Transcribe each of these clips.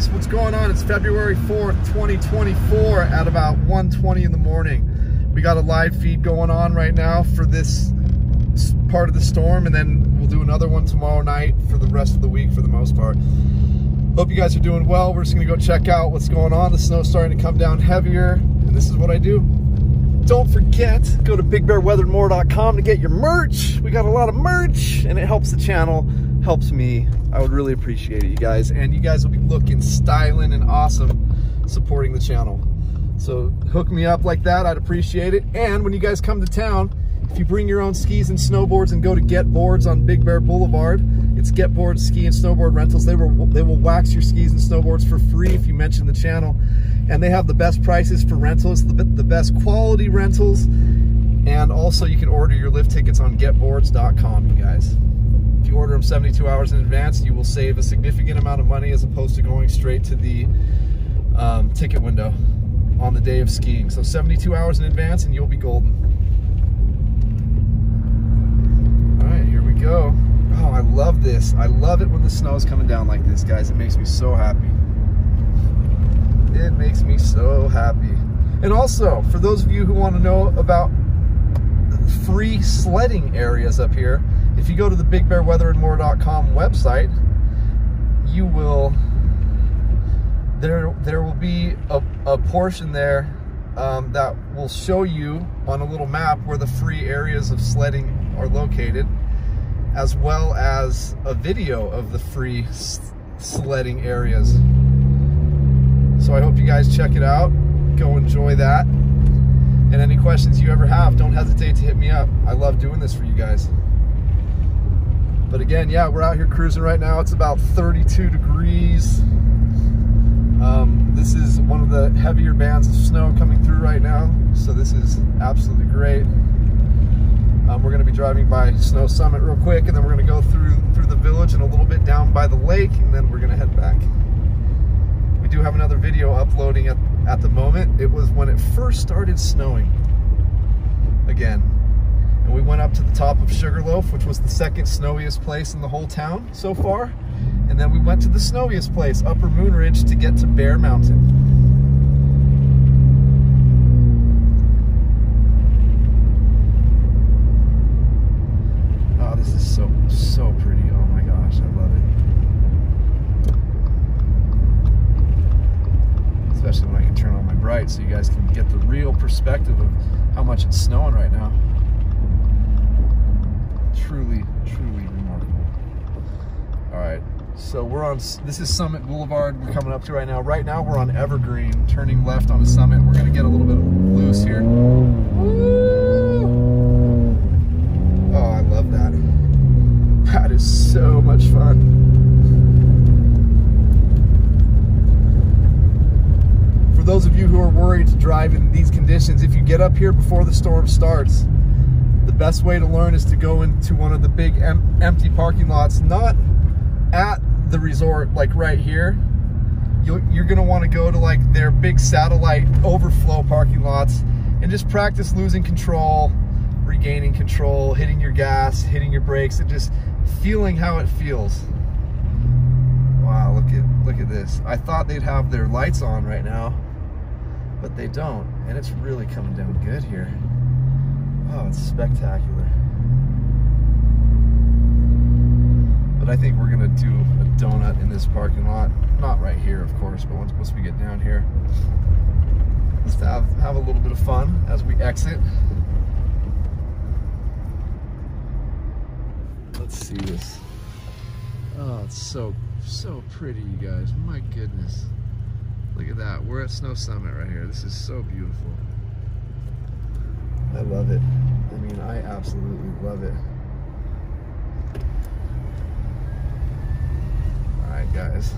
guys, what's going on? It's February 4th, 2024 at about 1.20 in the morning. We got a live feed going on right now for this part of the storm, and then we'll do another one tomorrow night for the rest of the week for the most part. Hope you guys are doing well. We're just gonna go check out what's going on. The snow's starting to come down heavier, and this is what I do. Don't forget, go to bigbearweathermore.com to get your merch. We got a lot of merch, and it helps the channel, helps me. I would really appreciate it, you guys. And you guys will be looking, styling, and awesome supporting the channel. So hook me up like that, I'd appreciate it. And when you guys come to town, if you bring your own skis and snowboards and go to Get Boards on Big Bear Boulevard, it's Get Boards Ski and Snowboard Rentals. They will they will wax your skis and snowboards for free if you mention the channel. And they have the best prices for rentals, the, the best quality rentals. And also you can order your lift tickets on getboards.com, you guys. You order them 72 hours in advance, you will save a significant amount of money as opposed to going straight to the um, ticket window on the day of skiing. So 72 hours in advance and you'll be golden. All right, here we go. Oh, I love this. I love it when the snow is coming down like this, guys. It makes me so happy. It makes me so happy. And also, for those of you who want to know about free sledding areas up here, if you go to the bigbearweatherandmore.com website, you will there there will be a, a portion there um, that will show you on a little map where the free areas of sledding are located as well as a video of the free sledding areas. So I hope you guys check it out. Go enjoy that and any questions you ever have don't hesitate to hit me up I love doing this for you guys but again yeah we're out here cruising right now it's about 32 degrees um, this is one of the heavier bands of snow coming through right now, so this is absolutely great. Um, we're going to be driving by Snow Summit real quick, and then we're going to go through through the village and a little bit down by the lake, and then we're going to head back. We do have another video uploading at, at the moment. It was when it first started snowing again. And we went up to the top of Sugarloaf, which was the second snowiest place in the whole town so far. And then we went to the snowiest place, Upper Moonridge, to get to Bear Mountain. Oh, this is so, so pretty. Oh my gosh, I love it. Especially when I can bright so you guys can get the real perspective of how much it's snowing right now. Truly, truly remarkable. All right, so we're on, this is Summit Boulevard we're coming up to right now. Right now we're on Evergreen, turning left on the Summit. We're gonna get a little bit loose here. Oh, I love that. That is so much fun. For those of you who are worried to drive in these conditions, if you get up here before the storm starts, the best way to learn is to go into one of the big em empty parking lots, not at the resort, like right here, you are gonna wanna go to like their big satellite overflow parking lots and just practice losing control, regaining control, hitting your gas, hitting your brakes, and just feeling how it feels. Wow, look at look at this. I thought they'd have their lights on right now, but they don't. And it's really coming down good here. Oh, it's spectacular. But I think we're gonna do a donut in this parking lot. Not right here, of course, but once, once we get down here, just to have, have a little bit of fun as we exit. Let's see this. Oh, it's so, so pretty, you guys. My goodness. Look at that. We're at Snow Summit right here. This is so beautiful. I love it. I mean, I absolutely love it. Alright guys.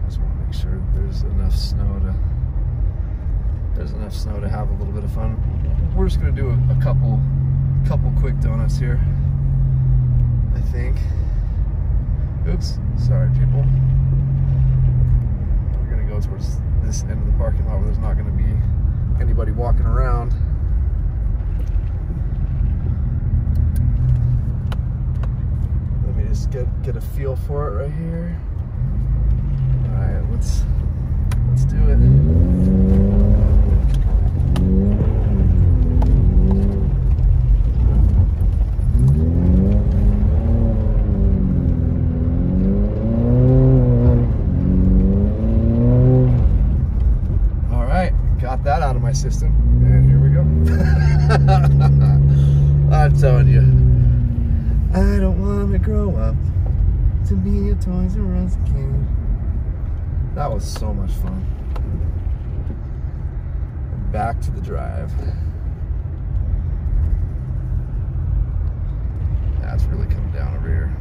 I just want to make sure there's enough snow to there's enough snow to have a little bit of fun. We're just gonna do a, a couple couple quick donuts here. I think. Oops, sorry people. Towards this end of the parking lot where there's not gonna be anybody walking around. Let me just get get a feel for it right here. All right, let's let's do it. System, and here we go. I'm telling you, I don't want to grow up to be a Toys R Us kid. That was so much fun. Back to the drive. That's really coming down over here.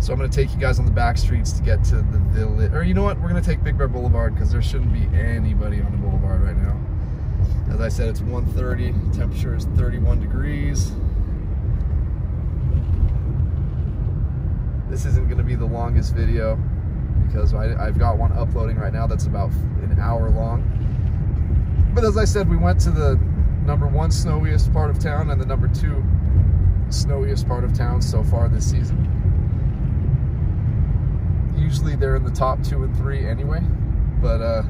So I'm going to take you guys on the back streets to get to the village. Or you know what? We're going to take Big Bear Boulevard because there shouldn't be anybody on the boulevard right now. As I said, it's 1:30. Temperature is 31 degrees. This isn't going to be the longest video because I, I've got one uploading right now that's about an hour long. But as I said, we went to the number one snowiest part of town and the number two snowiest part of town so far this season. Usually they're in the top two and three anyway, but uh,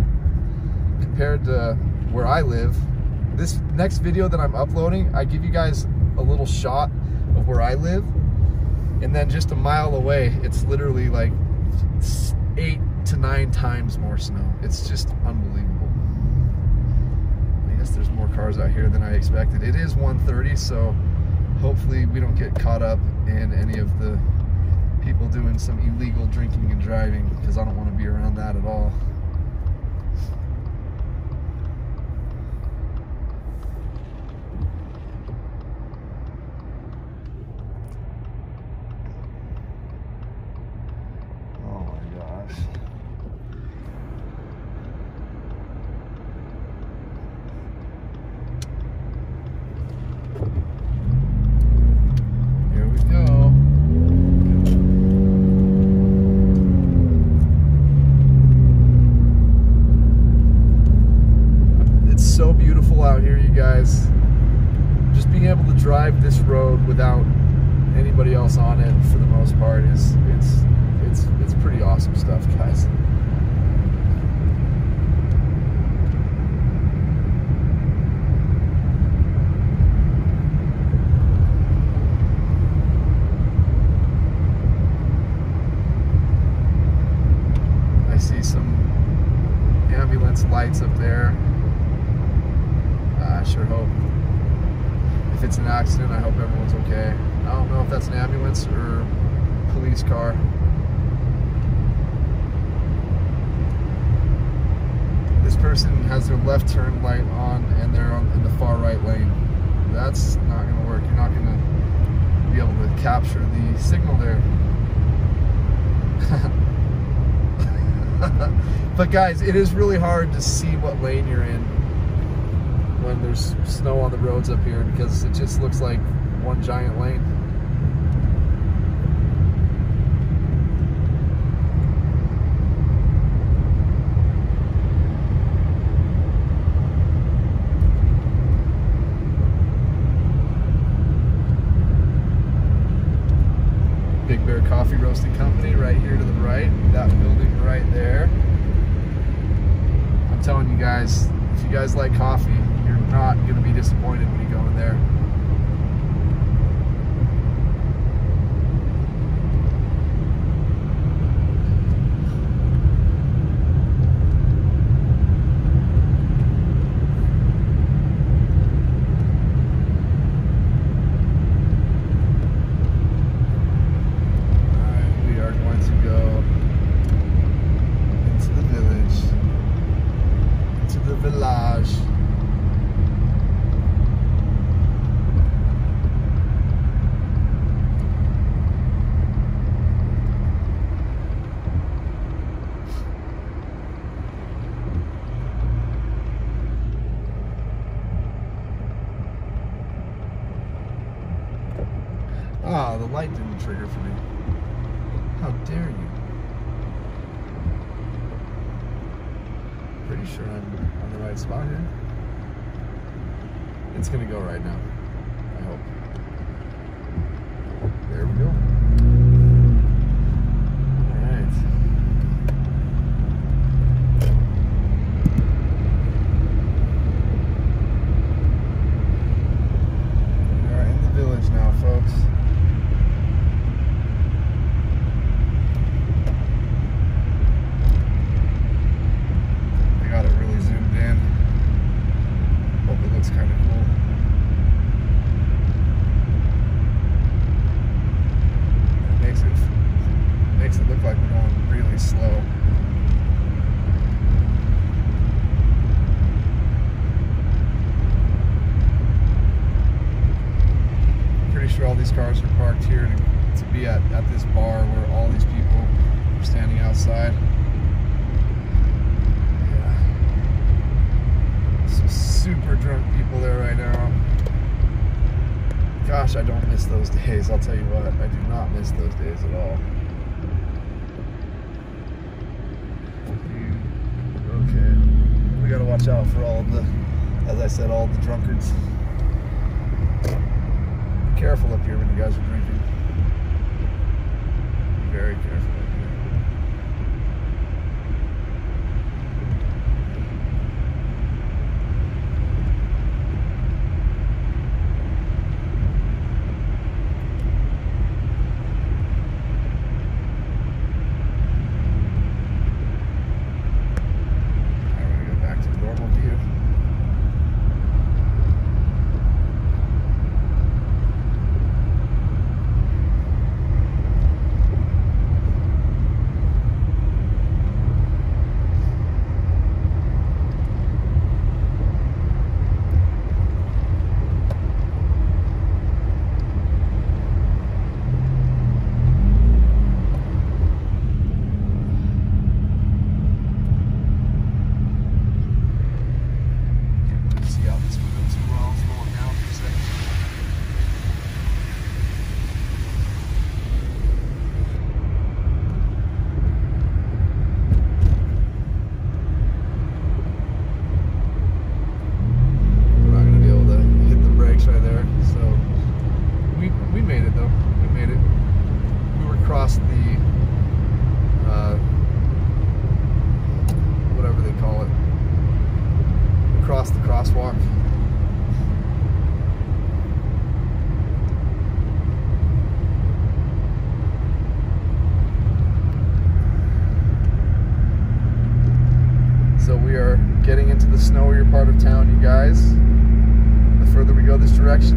compared to where I live, this next video that I'm uploading, I give you guys a little shot of where I live, and then just a mile away, it's literally like eight to nine times more snow. It's just unbelievable. I guess there's more cars out here than I expected. It is 1:30, so hopefully we don't get caught up in any of the people doing some illegal drinking and driving because I don't want to be around that at all. Oh my gosh. Here we go. It's so beautiful out here, you guys. Just being able to drive this road without anybody else on it for the most part is it's it's it's pretty awesome stuff, guys. I see some ambulance lights up there. I sure hope if it's an accident, I hope everyone's okay. I don't know if that's an ambulance or police car. This person has their left turn light on and they're on, in the far right lane. That's not going to work. You're not going to be able to capture the signal there. but guys, it is really hard to see what lane you're in when there's snow on the roads up here because it just looks like one giant lane. Big Coffee Company right here to the right, that building right there. I'm telling you guys, if you guys like coffee, you're not going to be disappointed when you go in there. Alright, we are going to go into the village, into the village. Ah, the light didn't trigger for me. How dare you? Pretty sure I'm on the right spot here. It's gonna go right now. I hope. There we go. days at all. Okay, we gotta watch out for all the, as I said, all the drunkards. Be careful up here when you guys are drinking. Be very careful.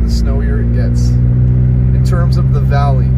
snowier it gets. In terms of the valley,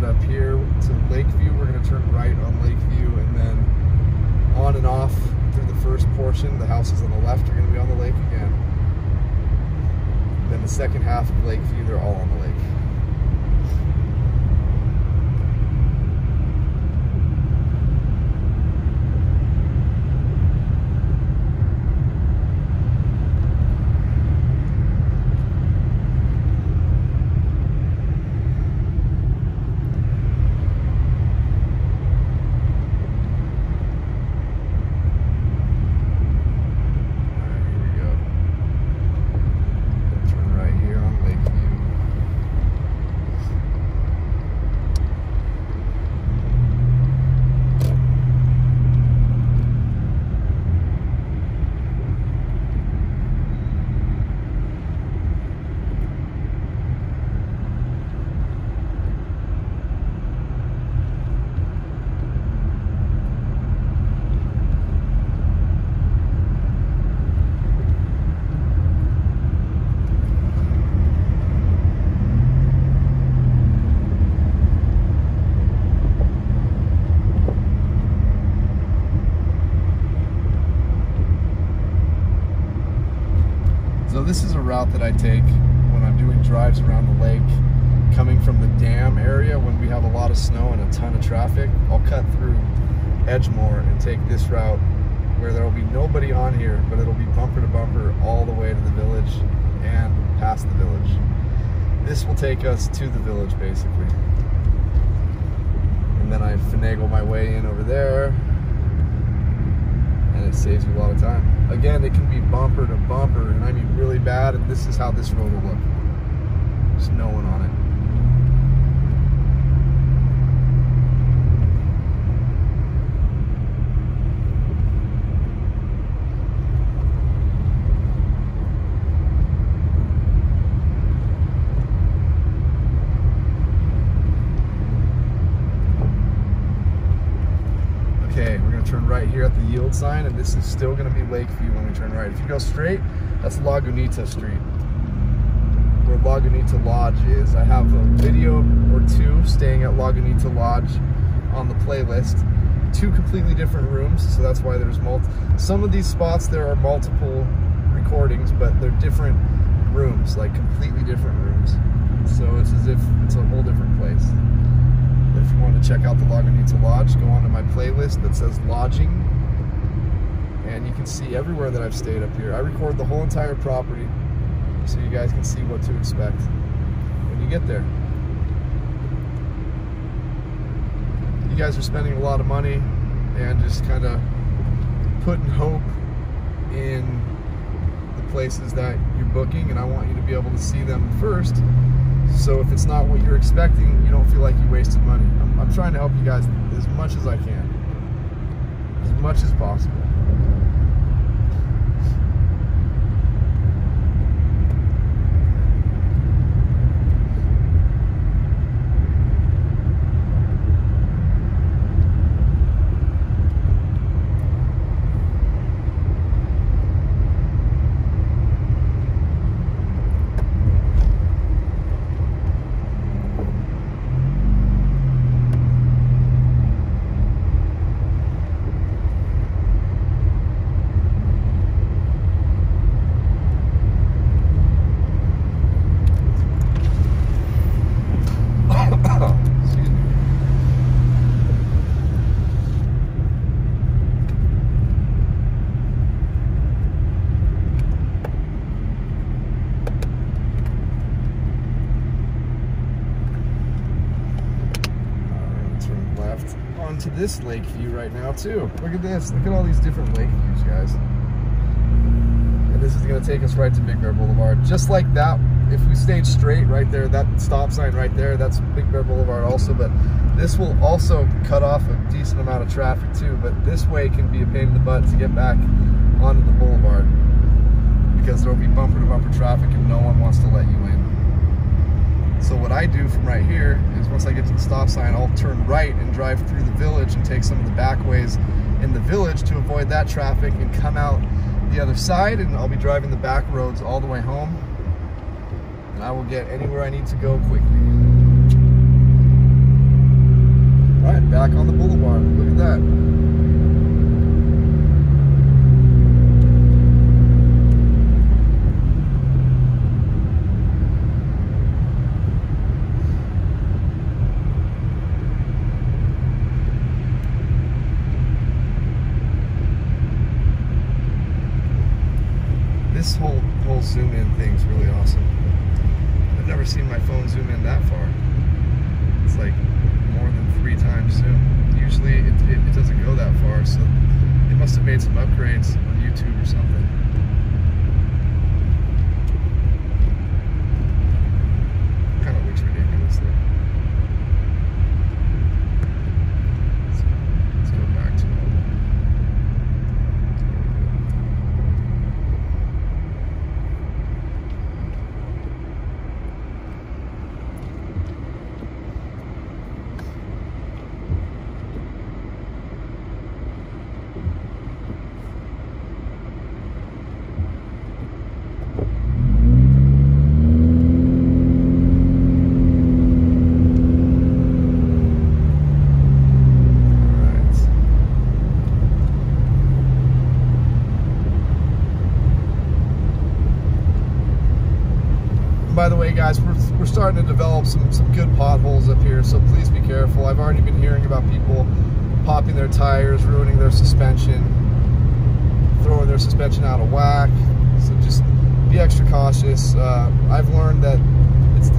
get up here to Lakeview, we're gonna turn right on Lakeview and then on and off through the first portion, the houses on the left are gonna be on the lake again. Then the second half of Lakeview, they're all on the lake. This is a route that I take when I'm doing drives around the lake, coming from the dam area when we have a lot of snow and a ton of traffic. I'll cut through Edgemoor and take this route where there will be nobody on here, but it'll be bumper to bumper all the way to the village and past the village. This will take us to the village basically. And then I finagle my way in over there and it saves you a lot of time. Again, it can be bumper to bumper, and I mean really bad, and this is how this road will look. There's no one on it. turn right here at the yield sign, and this is still gonna be Lakeview when we turn right. If you go straight, that's Lagunita Street, where Lagunita Lodge is. I have a video or two staying at Lagunita Lodge on the playlist. Two completely different rooms, so that's why there's multi. Some of these spots there are multiple recordings, but they're different rooms, like completely different rooms. So it's as if it's a whole different place. If you want to check out the Lagunita Lodge, go onto my playlist that says lodging. Can see everywhere that I've stayed up here. I record the whole entire property so you guys can see what to expect when you get there. You guys are spending a lot of money and just kind of putting hope in the places that you're booking and I want you to be able to see them first so if it's not what you're expecting, you don't feel like you wasted money. I'm, I'm trying to help you guys as much as I can, as much as possible. This lake view right now too. Look at this. Look at all these different lake views, guys. And this is going to take us right to Big Bear Boulevard. Just like that, if we stayed straight right there, that stop sign right there, that's Big Bear Boulevard also. But this will also cut off a decent amount of traffic too. But this way can be a pain in the butt to get back onto the boulevard because there will be bumper to bumper traffic and no one wants to let you in. So what I do from right here is once I get to the stop sign, I'll turn right and drive through the village and take some of the back ways in the village to avoid that traffic and come out the other side and I'll be driving the back roads all the way home. and I will get anywhere I need to go quickly. All right, back on the boulevard. Look at that. this whole whole zoom in thing's really awesome. I've never seen my phone zoom in that far. It's like more than three times zoom. Usually it, it, it doesn't go that far, so they must have made some upgrades on YouTube or something. Guys, we're, we're starting to develop some, some good potholes up here, so please be careful. I've already been hearing about people popping their tires, ruining their suspension, throwing their suspension out of whack. So just be extra cautious. Uh, I've learned that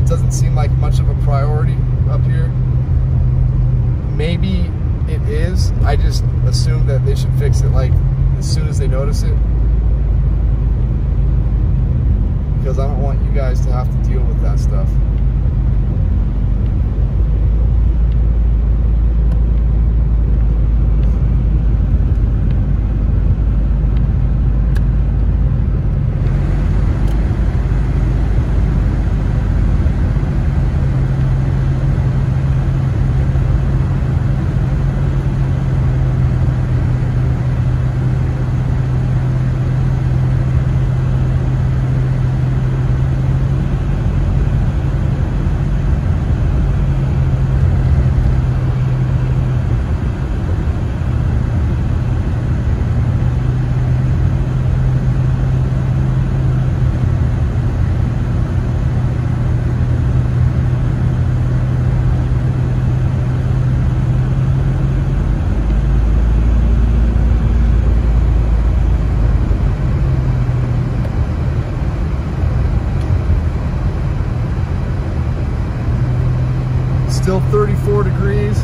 it doesn't seem like much of a priority up here. Maybe it is. I just assume that they should fix it like as soon as they notice it. Because I don't want you guys to have to deal with that stuff. Still 34 degrees.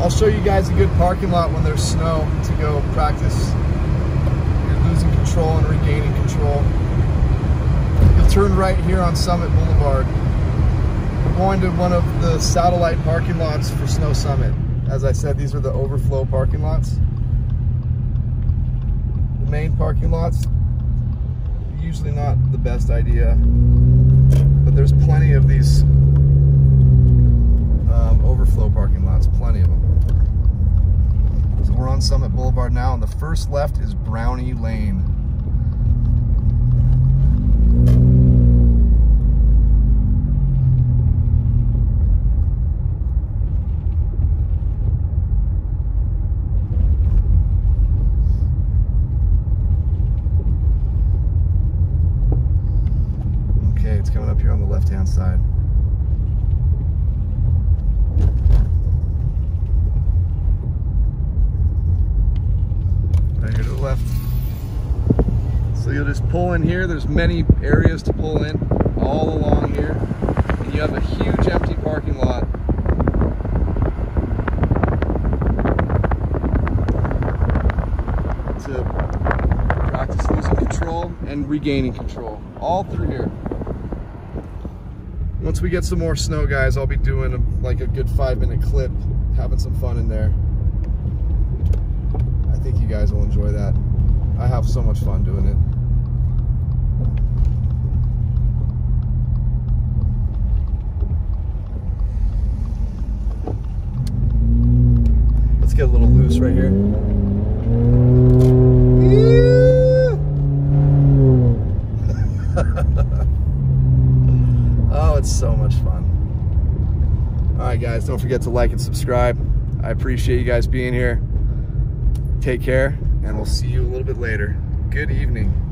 I'll show you guys a good parking lot when there's snow to go practice. You're losing control and regaining control turn right here on Summit Boulevard. We're going to one of the satellite parking lots for Snow Summit. As I said, these are the overflow parking lots. The main parking lots, usually not the best idea, but there's plenty of these um, overflow parking lots, plenty of them. So we're on Summit Boulevard now, and the first left is Brownie Lane. left-hand side. Right here to the left. So you'll just pull in here. There's many areas to pull in all along here. And you have a huge empty parking lot to practice losing control and regaining control all through here once we get some more snow, guys, I'll be doing a, like a good five minute clip, having some fun in there. I think you guys will enjoy that. I have so much fun doing it. Get a little loose right here. oh, it's so much fun. All right, guys, don't forget to like and subscribe. I appreciate you guys being here. Take care, and we'll see you a little bit later. Good evening.